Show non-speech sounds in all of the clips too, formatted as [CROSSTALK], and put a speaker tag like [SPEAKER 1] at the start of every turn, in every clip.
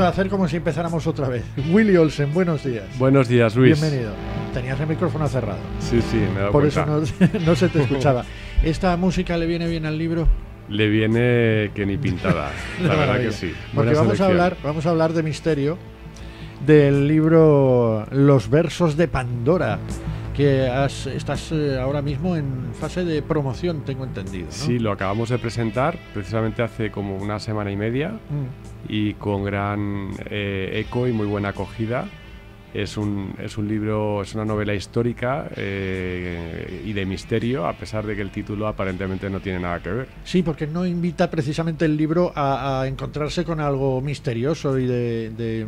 [SPEAKER 1] A hacer como si empezáramos otra vez. Willy Olsen, buenos días.
[SPEAKER 2] Buenos días, Luis.
[SPEAKER 1] Bienvenido. Tenías el micrófono cerrado.
[SPEAKER 2] Sí, sí, me
[SPEAKER 1] Por
[SPEAKER 2] cuenta.
[SPEAKER 1] eso no, no se te [LAUGHS] escuchaba. ¿Esta música le viene bien al libro?
[SPEAKER 2] Le viene que ni pintada. [LAUGHS] La verdad que sí.
[SPEAKER 1] Porque vamos a, hablar, vamos a hablar de misterio del libro Los versos de Pandora, que has- estás eh, ahora mismo en fase de promoción, tengo entendido. ¿no?
[SPEAKER 2] Sí, lo acabamos de presentar precisamente hace como una semana y media
[SPEAKER 1] Mm.
[SPEAKER 2] y con gran eh, eco y muy buena acogida. Es un, es un libro, es una novela histórica eh, y de misterio, a pesar de que el título aparentemente no tiene nada que ver.
[SPEAKER 1] Sí, porque no invita precisamente el libro a, a encontrarse con algo misterioso y de, de,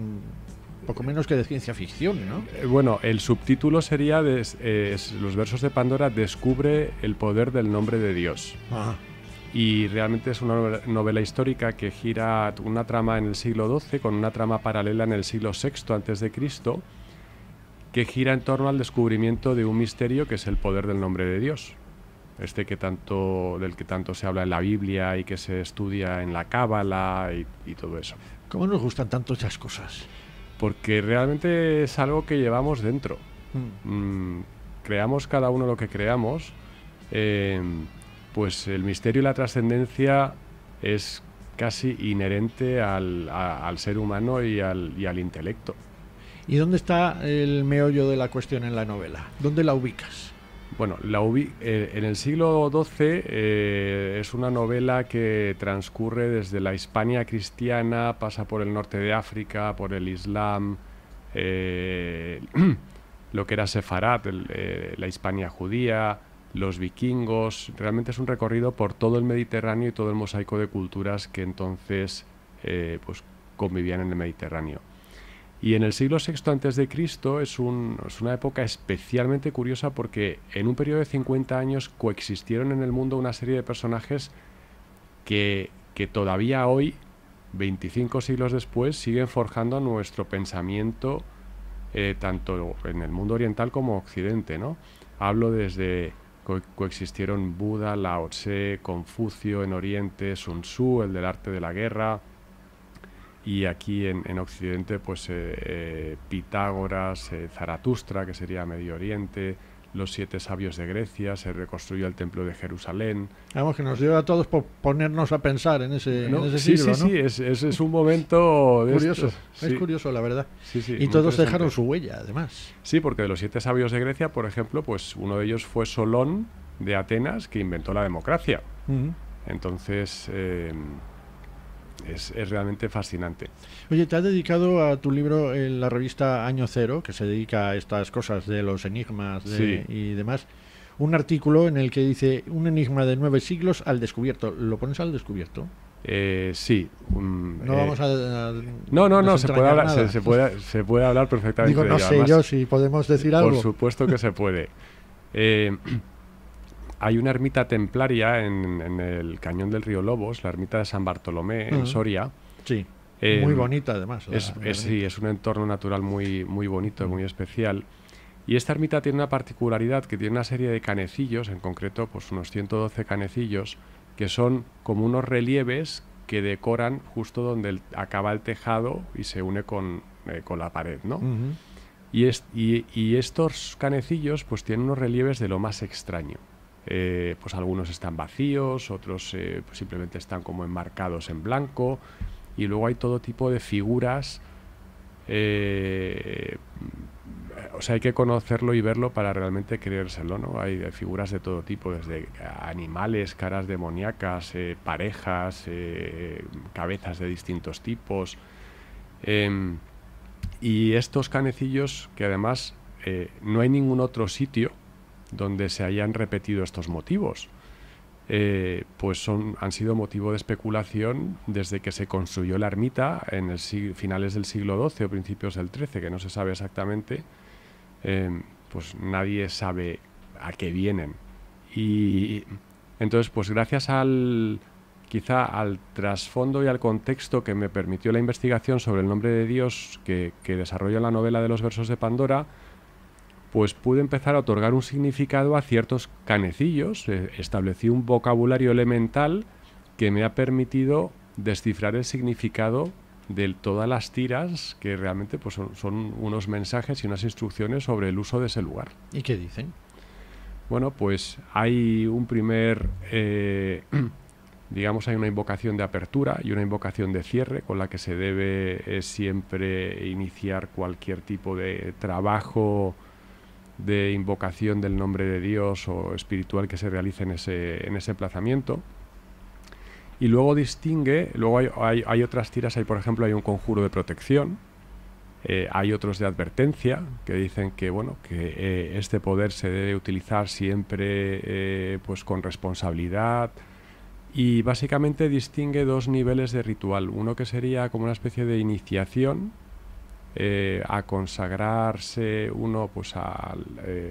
[SPEAKER 1] poco menos que de ciencia ficción, ¿no?
[SPEAKER 2] Eh, Bueno, el subtítulo sería eh, Los versos de Pandora descubre el poder del nombre de Dios.
[SPEAKER 1] Ah,
[SPEAKER 2] Y realmente es una novela, novela histórica que gira una trama en el siglo XII con una trama paralela en el siglo VI antes de Cristo que gira en torno al descubrimiento de un misterio que es el poder del nombre de Dios. Este que tanto del que tanto se habla en la Biblia y que se estudia en la Cábala y, y todo eso.
[SPEAKER 1] ¿Cómo nos gustan tanto esas cosas?
[SPEAKER 2] Porque realmente es algo que llevamos dentro.
[SPEAKER 1] Mm.
[SPEAKER 2] Mm, creamos cada uno lo que creamos, eh, pues el misterio y la trascendencia es casi inherente al, a- al ser humano y al, y al intelecto.
[SPEAKER 1] ¿Y dónde está el meollo de la cuestión en la novela? ¿Dónde la ubicas?
[SPEAKER 2] Bueno, la ubi- eh, en el siglo XII eh, es una novela que transcurre desde la Hispania cristiana, pasa por el norte de África, por el Islam, eh, [CLEARS THROAT] lo que era eh, la Hispania judía, los vikingos. Realmente es un recorrido por todo el Mediterráneo y todo el mosaico de culturas que entonces pues, convivían en el Mediterráneo. Y en el siglo VI Cristo es, un- es una época especialmente curiosa porque en un periodo de 50 años coexistieron en el mundo una serie de personajes que, que todavía hoy, 25 siglos después, siguen forjando nuestro pensamiento eh, tanto en el mundo oriental como occidente, ¿no? Hablo desde co- coexistieron Buda, Lao Tse, Confucio en Oriente, Sun Tzu, el del arte de la guerra, y aquí en, en Occidente, pues eh, eh, Pitágoras, eh, Zaratustra, que sería Medio Oriente, los siete sabios de Grecia, se reconstruyó el templo de Jerusalén.
[SPEAKER 1] Vamos, que nos dio a todos por ponernos a pensar en ese,
[SPEAKER 2] ¿no?
[SPEAKER 1] en ese
[SPEAKER 2] sí,
[SPEAKER 1] siglo,
[SPEAKER 2] sí,
[SPEAKER 1] ¿no?
[SPEAKER 2] sí, es, es, es un momento de
[SPEAKER 1] Curioso,
[SPEAKER 2] estos,
[SPEAKER 1] es
[SPEAKER 2] sí,
[SPEAKER 1] curioso, la verdad.
[SPEAKER 2] sí,
[SPEAKER 1] y todos dejaron su huella, además.
[SPEAKER 2] Sí, porque de los siete sabios de Grecia, por ejemplo, pues uno de ellos fue Solón de Atenas, que inventó la democracia. Entonces, eh, es, es realmente fascinante.
[SPEAKER 1] Oye, te has dedicado a tu libro en la revista Año Cero, que se dedica a estas cosas de los enigmas de-
[SPEAKER 2] Sí.
[SPEAKER 1] y demás. Un artículo en el que dice un enigma de nueve siglos al descubierto. ¿Lo pones al descubierto?
[SPEAKER 2] Eh, sí.
[SPEAKER 1] No
[SPEAKER 2] eh,
[SPEAKER 1] vamos a. a
[SPEAKER 2] No, no, no, se puede, hablar, se, puede, se puede hablar perfectamente.
[SPEAKER 1] Digo, no sé
[SPEAKER 2] Además,
[SPEAKER 1] yo si podemos decir algo.
[SPEAKER 2] Por supuesto que se puede. Eh, hay una ermita templaria en, en el cañón del río Lobos, la ermita de San Bartolomé, en
[SPEAKER 1] Ujú.
[SPEAKER 2] Soria.
[SPEAKER 1] Sí,
[SPEAKER 2] Eh,
[SPEAKER 1] muy bonita además.
[SPEAKER 2] Es, es- sí, es un entorno natural muy, muy bonito, muy especial. Y esta ermita tiene una particularidad que tiene una serie de canecillos, en concreto pues unos 112 canecillos, que son como unos relieves que decoran justo donde el- acaba el tejado y se une con, eh, con la pared, ¿no?
[SPEAKER 1] Ujú.
[SPEAKER 2] Y, es- y- y estos canecillos pues tienen unos relieves de lo más extraño. Eh, pues algunos están vacíos, otros eh, pues, simplemente están como enmarcados en blanco y luego hay todo tipo de figuras. eh, o sea, hay que conocerlo y verlo para realmente creérselo, ¿no? Hay figuras de todo tipo, desde animales, caras demoníacas, parejas, cabezas de distintos tipos. Em, y estos canecillos, que además no hay ningún otro sitio donde se hayan repetido estos motivos, eh, pues son, han sido motivo de especulación desde que se construyó la ermita en el sig- finales del siglo XII o principios del XIII, que no se sabe exactamente, eh, pues nadie sabe a qué vienen. Y entonces, pues gracias al quizá al trasfondo y al contexto que me permitió la investigación sobre el nombre de Dios que, que desarrolla la novela de los versos de Pandora, pues pude empezar a otorgar un significado a ciertos canecillos, eh, establecí un vocabulario elemental que me ha permitido descifrar el significado de todas las tiras que realmente pues, son, son unos mensajes y unas instrucciones sobre el uso de ese lugar.
[SPEAKER 1] ¿Y qué dicen?
[SPEAKER 2] Bueno, pues hay un primer, eh, [CLEARS THROAT] digamos, hay una invocación de apertura y una invocación de cierre con la que se debe eh, siempre iniciar cualquier tipo de trabajo de invocación del nombre de Dios o espiritual que se realice en ese, en ese emplazamiento. Y luego distingue, luego hay, hay, otras tiras, hay por ejemplo hay un conjuro de protección, eh, hay otros de advertencia que dicen que bueno que eh, este poder se debe utilizar siempre eh, pues con responsabilidad y básicamente distingue dos niveles de ritual uno que sería como una especie de iniciación a consagrarse uno pues a,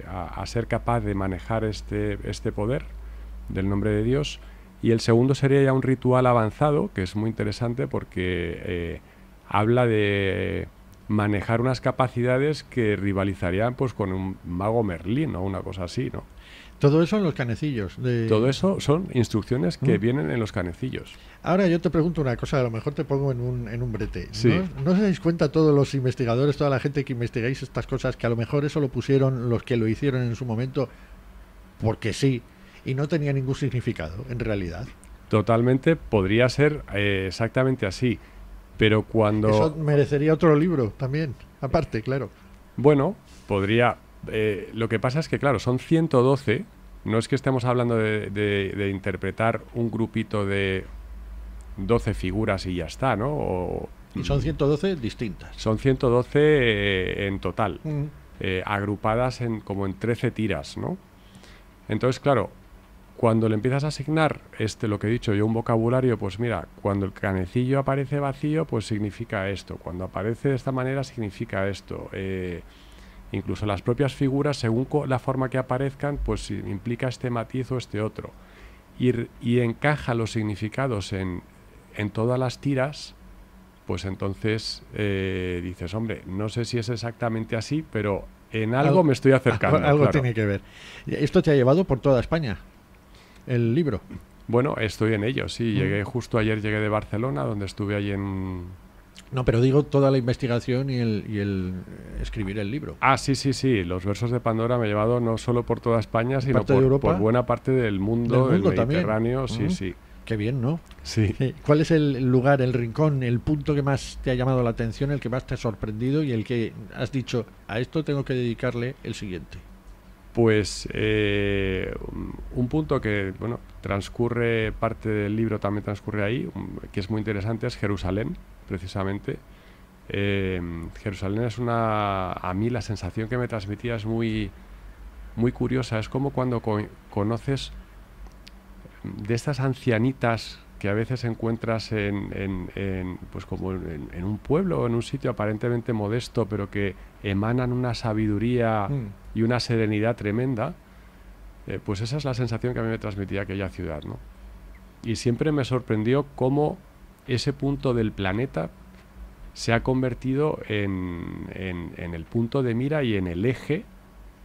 [SPEAKER 2] a, ser capaz de manejar este, este poder del nombre de Dios y el segundo sería ya un ritual avanzado que es muy interesante porque habla de manejar unas capacidades que rivalizarían pues con un mago Merlín o una cosa así, ¿no?
[SPEAKER 1] Todo eso en los canecillos. De...
[SPEAKER 2] Todo eso son instrucciones que mm. vienen en los canecillos.
[SPEAKER 1] Ahora yo te pregunto una cosa, a lo mejor te pongo en un, en un brete. ¿No, ¿No os dais cuenta todos los investigadores, toda la gente que investigáis estas cosas, que a lo mejor eso lo pusieron los que lo hicieron en su momento porque sí y no tenía ningún significado en realidad?
[SPEAKER 2] Totalmente, podría ser eh, exactamente así. Pero cuando...
[SPEAKER 1] Eso merecería otro libro también, aparte, claro.
[SPEAKER 2] Bueno, podría... Eh, lo que pasa es que, claro, son 112. No es que estemos hablando de, interpretar un grupito de 12 figuras y ya está, ¿no?
[SPEAKER 1] y son 112 distintas.
[SPEAKER 2] Son 112 eh, en total, eh, agrupadas en como en 13 tiras, ¿no? Entonces, claro, cuando le empiezas a asignar este, lo que he dicho yo, un vocabulario, pues mira, cuando el canecillo aparece vacío, pues significa esto. Cuando aparece de esta manera, significa esto. Eh, incluso las propias figuras, según la forma que aparezcan, pues implica este matiz o este otro. Y, y encaja los significados en, en, todas las tiras, pues entonces eh, dices, hombre, no sé si es exactamente así, pero en algo, me estoy acercando. [LAUGHS]
[SPEAKER 1] Algo, tiene que ver. ¿Esto te ha llevado por toda España? el libro?
[SPEAKER 2] Bueno, estoy en ello, sí. Mm. Llegué justo ayer, llegué de Barcelona, donde estuve ahí en...
[SPEAKER 1] No, pero digo toda la investigación y el, y el escribir el libro.
[SPEAKER 2] Ah, sí, sí, sí. Los versos de Pandora me he llevado no solo por toda España, sino por, por, buena parte del mundo, del, Mediterráneo. Sí, mm. sí.
[SPEAKER 1] Qué bien, ¿no?
[SPEAKER 2] Sí.
[SPEAKER 1] ¿Cuál es el lugar, el rincón, el punto que más te ha llamado la atención, el que más te ha sorprendido y el que has dicho, a esto tengo que dedicarle el siguiente?
[SPEAKER 2] Pues eh, un punto que bueno transcurre parte del libro también transcurre ahí, que es muy interesante es Jerusalén, precisamente. Eh, Jerusalén es una a mí la sensación que me transmitía es muy muy curiosa. Es como cuando conoces de estas ancianitas que a veces encuentras en, pues como en, un pueblo en un sitio aparentemente modesto, pero que emanan una sabiduría mm. y una serenidad tremenda, eh, pues esa es la sensación que a mí me transmitía aquella ciudad, ¿no? Y siempre me sorprendió cómo ese punto del planeta se ha convertido en, el punto de mira y en el eje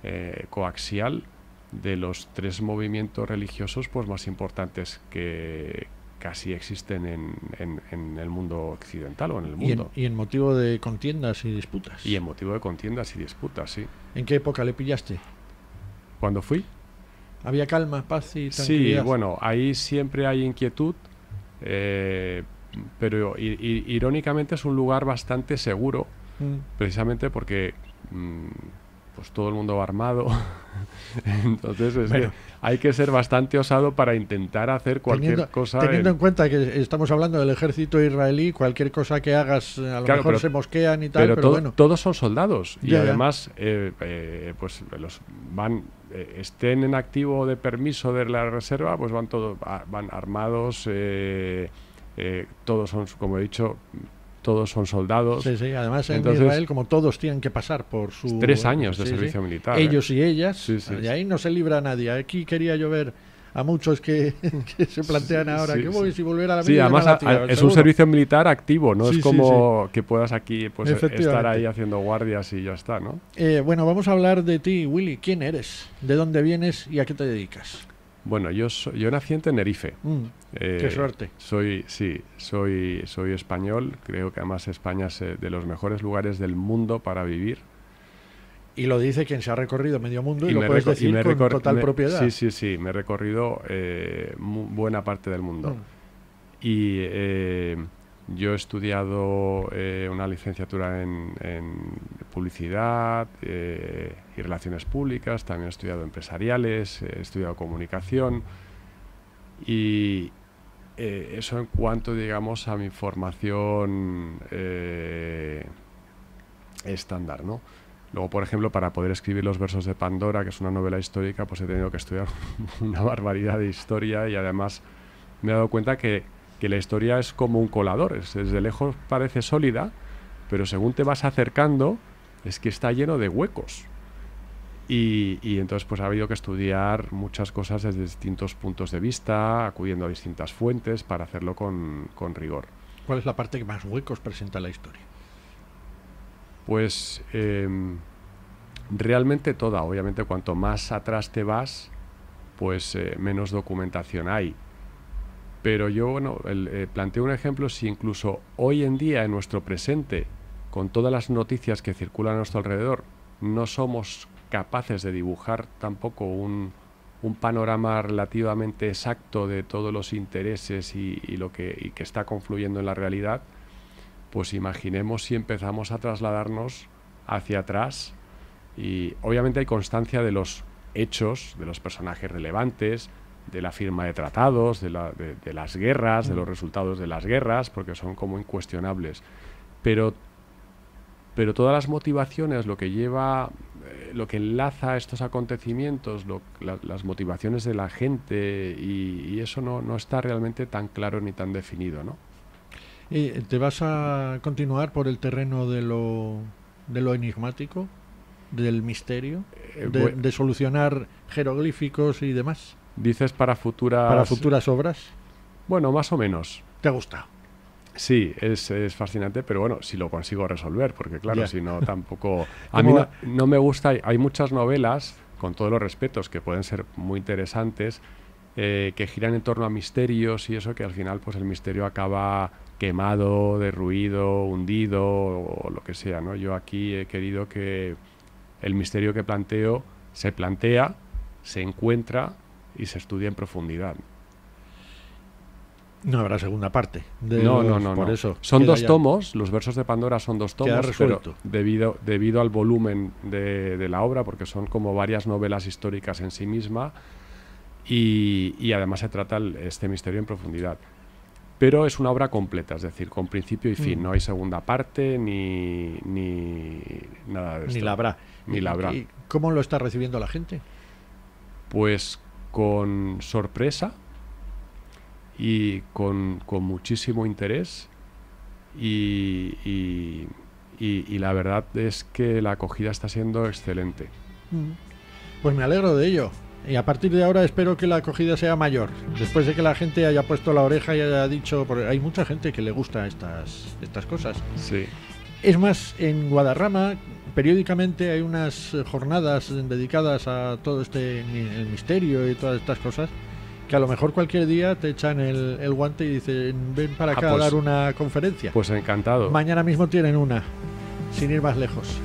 [SPEAKER 2] eh, coaxial de los tres movimientos religiosos pues, más importantes que, casi existen en, en, el mundo occidental o en el mundo.
[SPEAKER 1] ¿Y en, motivo de contiendas y disputas.
[SPEAKER 2] Y en motivo de contiendas y disputas, sí.
[SPEAKER 1] ¿En qué época le pillaste?
[SPEAKER 2] ¿Cuándo fui?
[SPEAKER 1] ¿Había calma, paz y tranquilidad?
[SPEAKER 2] Sí, bueno, ahí siempre hay inquietud, eh, pero irónicamente es un lugar bastante seguro, mm. precisamente porque... Mm, pues todo el mundo va armado. [LAUGHS] Entonces es que hay que ser bastante osado para intentar hacer cualquier cosa.
[SPEAKER 1] Teniendo en... cuenta que estamos hablando del ejército israelí, cualquier cosa que hagas a lo mejor se mosquean y tal, pero, bueno.
[SPEAKER 2] Todos son soldados y además eh, eh, pues los van eh, estén en activo de permiso de la reserva, pues van todos van armados. Todos son, como he dicho, todos son soldados.
[SPEAKER 1] Sí, sí, además en Israel, como todos tienen que pasar por su...
[SPEAKER 2] Tres años de servicio militar.
[SPEAKER 1] Ellos ¿eh? y ellas, y ahí no se libra nadie. Aquí quería yo ver a muchos que, [LAUGHS] se plantean ahora que voy si volver a la
[SPEAKER 2] Sí, además es un servicio militar activo, no es como que puedas aquí pues, estar ahí haciendo guardias y ya está, ¿no?
[SPEAKER 1] Eh, bueno, vamos a hablar de ti, Willy. ¿Quién eres? ¿De dónde vienes y a qué te dedicas?
[SPEAKER 2] Bueno, yo, yo nací en Tenerife.
[SPEAKER 1] Mm, qué eh, suerte.
[SPEAKER 2] Soy, sí, soy, soy español. Creo que además España es eh, de los mejores lugares del mundo para vivir.
[SPEAKER 1] Y lo dice quien se ha recorrido medio mundo y, lo puedes decir con total propiedad.
[SPEAKER 2] Sí, sí, sí. Me he recorrido eh, buena parte del mundo. Mm. Y yo he estudiado eh, una licenciatura en, publicidad eh, y relaciones públicas, también he estudiado empresariales, he estudiado comunicación y eh, eso en cuanto, digamos, a mi formación estándar, ¿no? Luego, por ejemplo, para poder escribir los versos de Pandora, que es una novela histórica, pues he tenido que estudiar [LAUGHS] una barbaridad de historia y además me he dado cuenta que que la historia es como un colador, desde lejos parece sólida, pero según te vas acercando es que está lleno de huecos. Y, entonces pues ha habido que estudiar muchas cosas desde distintos puntos de vista, acudiendo a distintas fuentes para hacerlo con, rigor.
[SPEAKER 1] ¿Cuál es la parte que más huecos presenta la historia?
[SPEAKER 2] Pues em, realmente toda, obviamente cuanto más atrás te vas, pues eh, menos documentación hay. Pero yo, bueno, eh, planteo un ejemplo si incluso hoy en día, en nuestro presente, con todas las noticias que circulan a nuestro alrededor, no somos capaces de dibujar tampoco un, panorama relativamente exacto de todos los intereses y, lo que, que está confluyendo en la realidad, pues imaginemos si empezamos a trasladarnos hacia atrás. Y obviamente hay constancia de los hechos, de los personajes relevantes, de la firma de tratados, de, las guerras, de los resultados de las guerras, porque son como incuestionables. Pero, pero todas las motivaciones, lo que lleva, eh, lo que enlaza estos acontecimientos, las motivaciones de la gente, y, eso no, no, está realmente tan claro ni tan definido, ¿no?
[SPEAKER 1] ¿Y ¿Te vas a continuar por el terreno de lo, de lo enigmático, del misterio, eh, de solucionar jeroglíficos y demás?
[SPEAKER 2] Dices para futuras...
[SPEAKER 1] Para futuras obras.
[SPEAKER 2] Bueno, más o menos.
[SPEAKER 1] ¿Te ha gustado?
[SPEAKER 2] Sí, es, fascinante, pero bueno, si lo consigo resolver, porque claro, si no, tampoco... [LAUGHS] A mí no, me gusta, hay muchas novelas, con todos los respetos, que pueden ser muy interesantes, eh, que giran en torno a misterios y eso, que al final pues el misterio acaba quemado, derruido, hundido o lo que sea, ¿no? Yo aquí he querido que el misterio que planteo se plantea, se encuentra y se estudia en profundidad.
[SPEAKER 1] No habrá segunda parte.
[SPEAKER 2] no, no, no. Por eso. Son dos tomos, los versos de Pandora son dos tomos, pero debido, debido al volumen de, la obra, porque son como varias novelas históricas en sí misma, y, además se trata este misterio en profundidad. Pero es una obra completa, es decir, con principio y fin. Mm. No hay segunda parte ni, ni nada de esto.
[SPEAKER 1] Ni la habrá.
[SPEAKER 2] Ni la habrá.
[SPEAKER 1] ¿Y cómo lo está recibiendo la gente?
[SPEAKER 2] Pues con sorpresa y con, muchísimo interés y, y, la verdad es que la acogida está siendo excelente.
[SPEAKER 1] Mm. Pues me alegro de ello. Y a partir de ahora espero que la acogida sea mayor. Después de que la gente haya puesto la oreja y haya dicho, porque hay mucha gente que le gusta estas, estas cosas.
[SPEAKER 2] Sí.
[SPEAKER 1] Es más, en Guadarrama periódicamente hay unas eh, jornadas dedicadas a todo este el misterio y todas estas cosas que a lo mejor cualquier día te echan el, guante y dicen ven para ah, acá a pues dar una conferencia.
[SPEAKER 2] Pues encantado.
[SPEAKER 1] Mañana mismo tienen una, sin ir más lejos.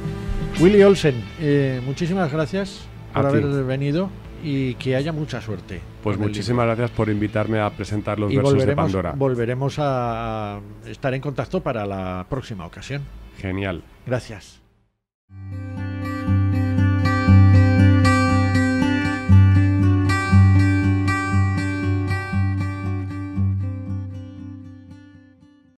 [SPEAKER 1] Willy Olsen, eh, muchísimas gracias por haber venido y que haya mucha suerte.
[SPEAKER 2] Pues muchísimas gracias por invitarme a presentar los versos de Pandora.
[SPEAKER 1] Volveremos a estar en contacto para la próxima ocasión.
[SPEAKER 2] Genial.
[SPEAKER 1] Gracias.